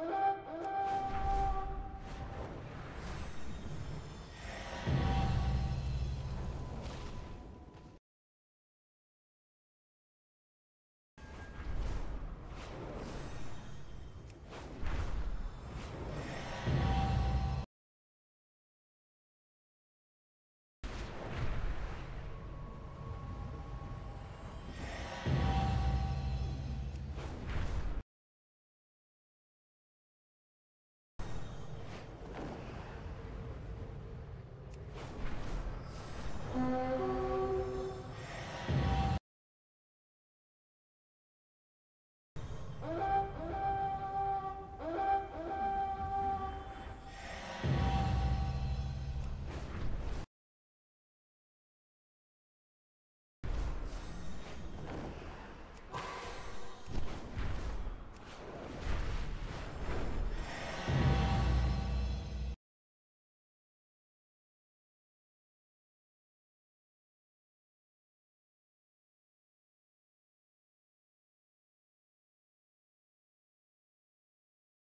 Hello!